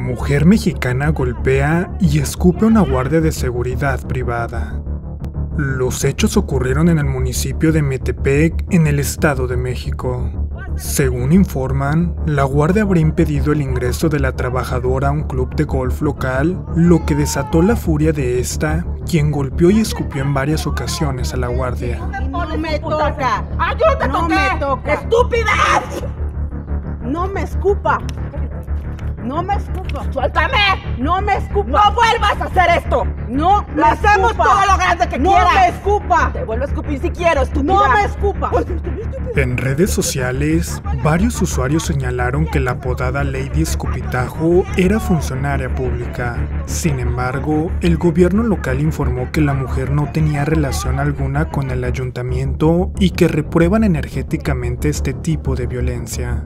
Mujer mexicana golpea y escupe a una guardia de seguridad privada. Los hechos ocurrieron en el municipio de Metepec, en el Estado de México. Según informan, la guardia habría impedido el ingreso de la trabajadora a un club de golf local, lo que desató la furia de esta, quien golpeó y escupió en varias ocasiones a la guardia. No me toca. ¡Ay, yo no te No toqué! me toca. ¡Estúpida! No me escupa. No me escupa. ¡Suéltame! No me escupa. ¡No vuelvas a hacer esto! No me ¡Lo hacemos escupa. todo lo grande que No quieras! me escupa. Te vuelvo a escupir si quiero, estúpida. No me escupa. En redes sociales, varios usuarios señalaron que la apodada Lady Escupitajo era funcionaria pública. Sin embargo, el gobierno local informó que la mujer no tenía relación alguna con el ayuntamiento y que reprueban energéticamente este tipo de violencia.